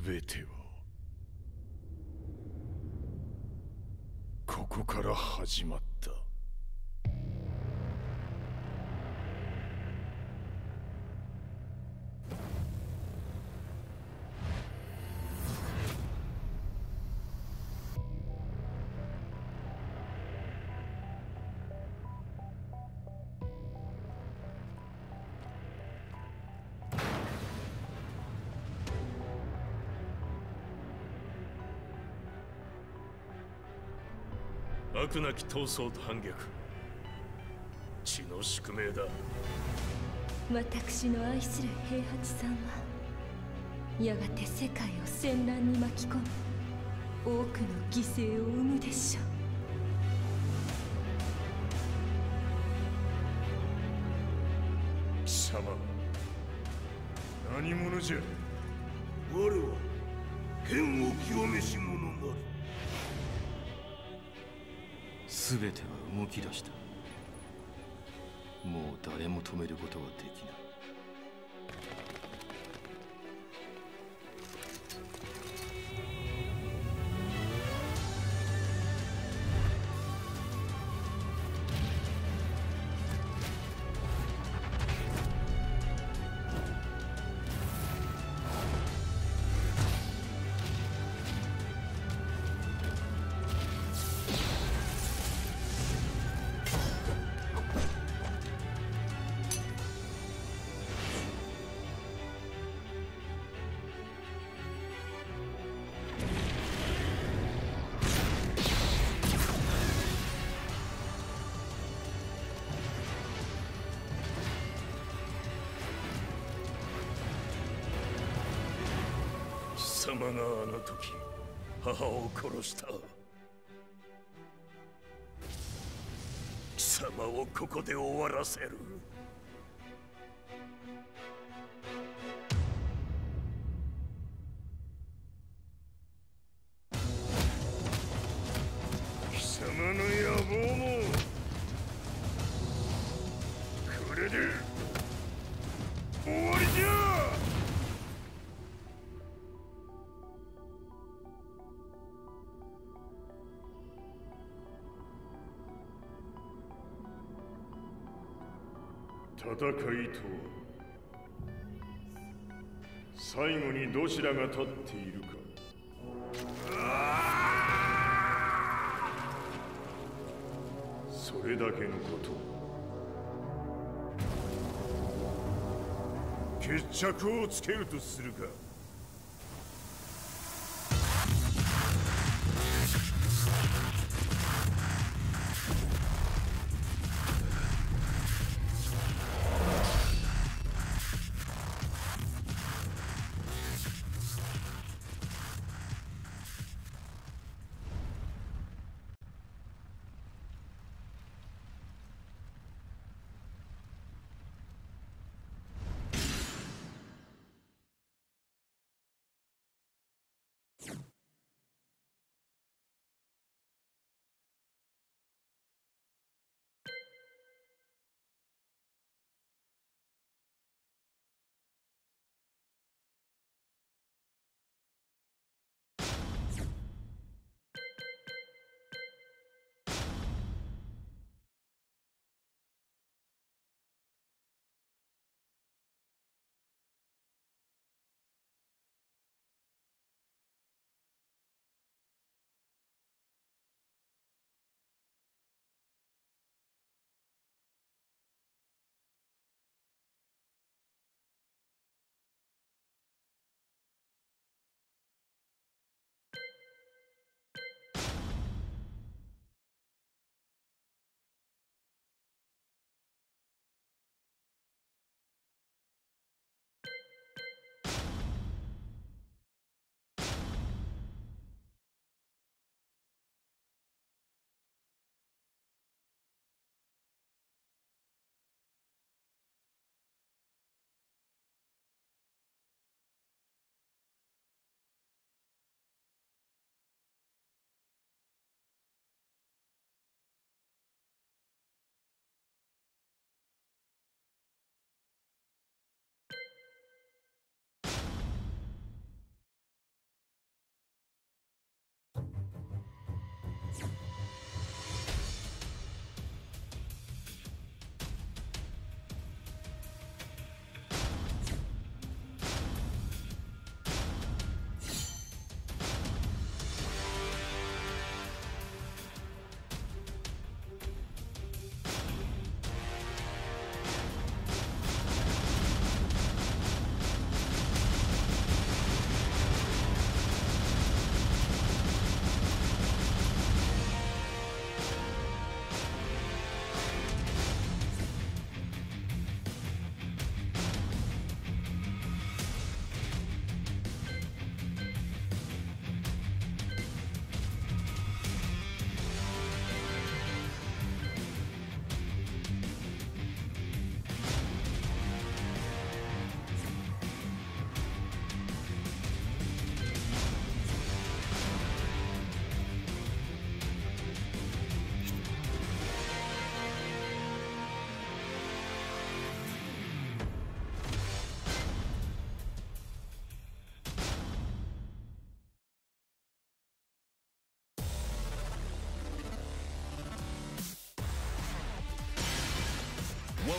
全てはここから始まった。悪なき闘争と反逆。血の宿命だ。私の愛する平八さんはやがて世界を戦乱に巻き込み多くの犠牲を生むでしょう。貴様何者じゃ動き出した。もう誰も止めることはできない。様があの時母を殺した。貴様をここで終わらせる。戦いとは。最後にどちらが立っているか。それだけのこと。決着をつけるとするか。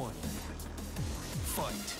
One. Fight.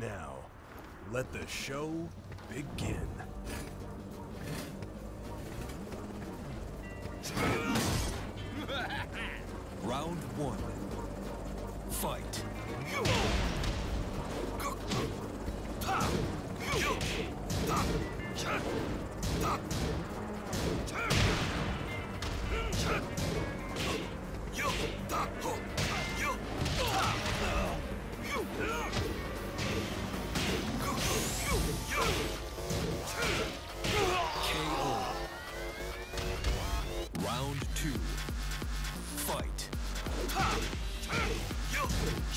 Now, let the show begin.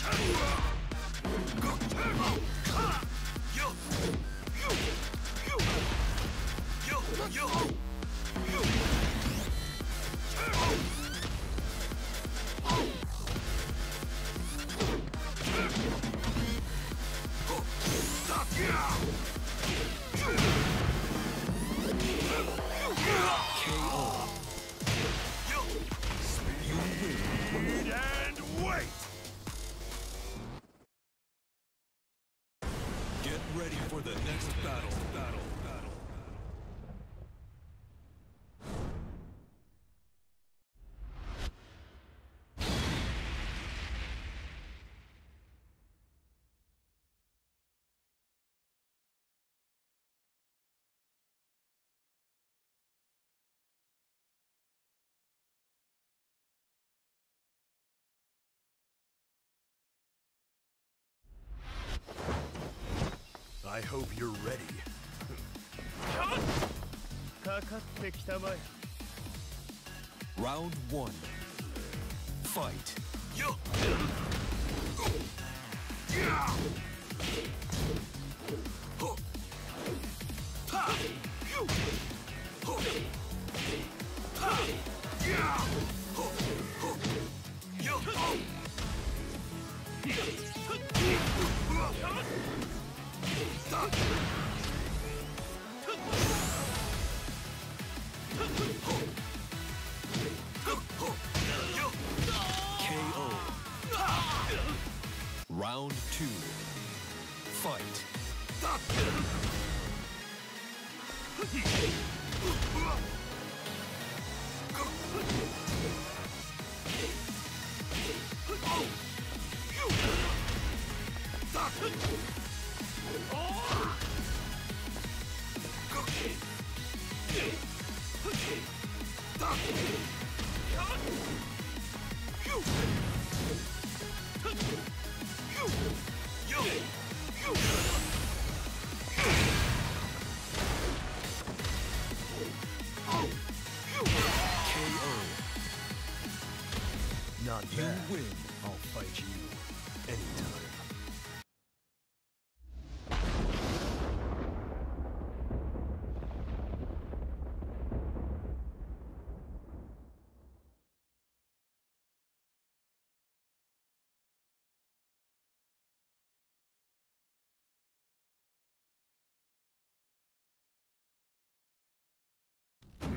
Yo! Yo! I hope you're ready. かかってきたまえ Round one. Fight. Okay.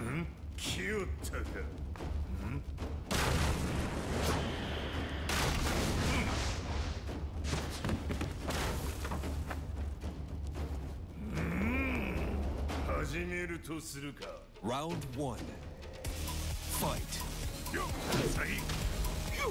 Hmm? 来よったか始めるとするか Round one. Fight. よっさい KO.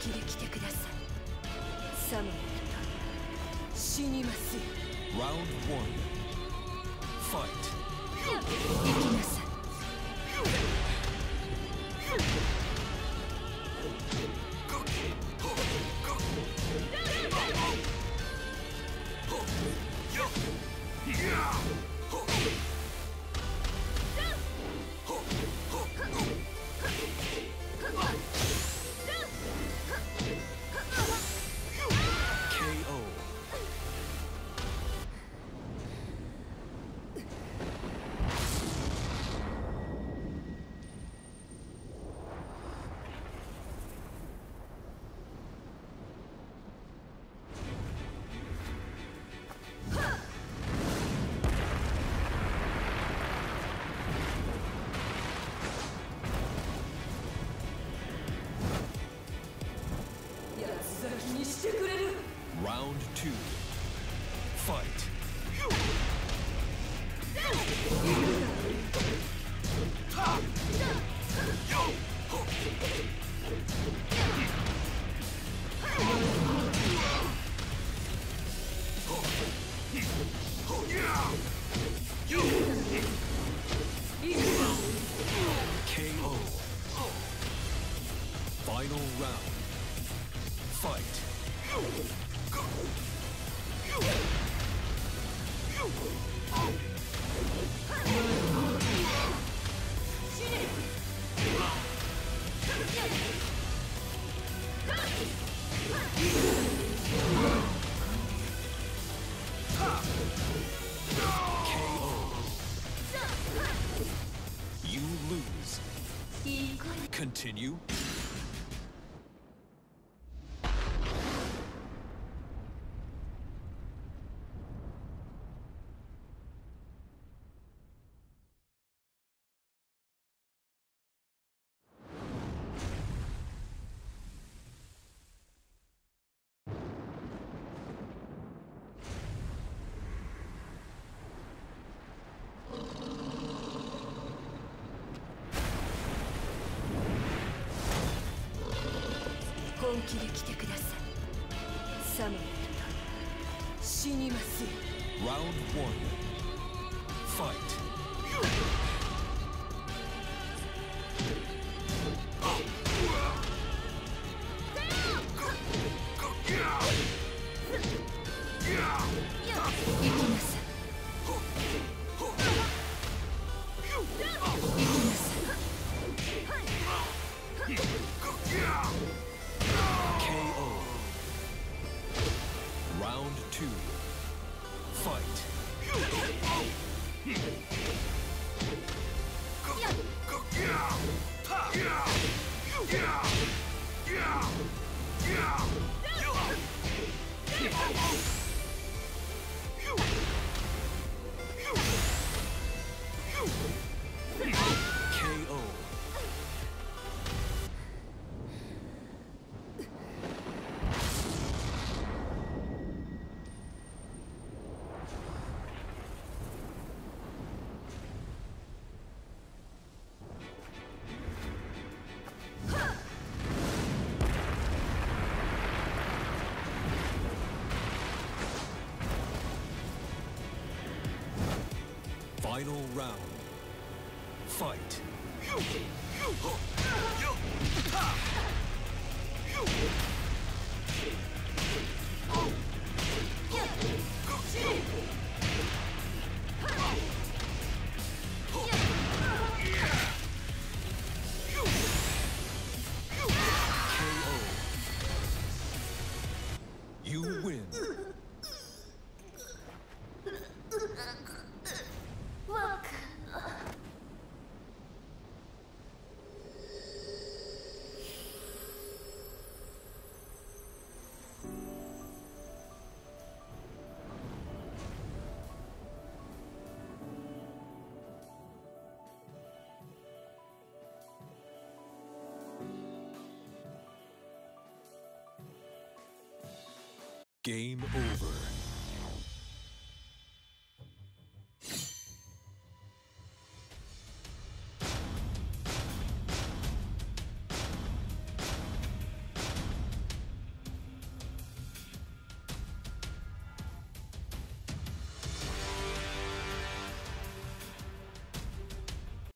気で来てください。サムエル死にますよ。1い気で来てください。サムライと死にますよ。Round. Fight. 'Game over.